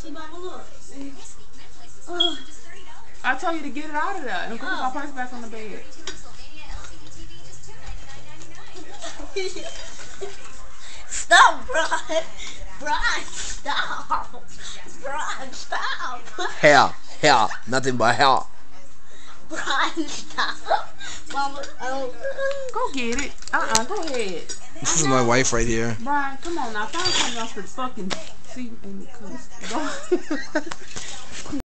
See, mama, look. Uh, I told you to get it out of there and put my purse back on the bed. Stop, Brian. Brian, stop. Brian, stop. Hair, hair, nothing but hair. Brian, stop. Mama, oh. Go get it. Uh-uh, go ahead. This is my wife right here. Brian, come on now. Find something else to fucking see and cuss. Go.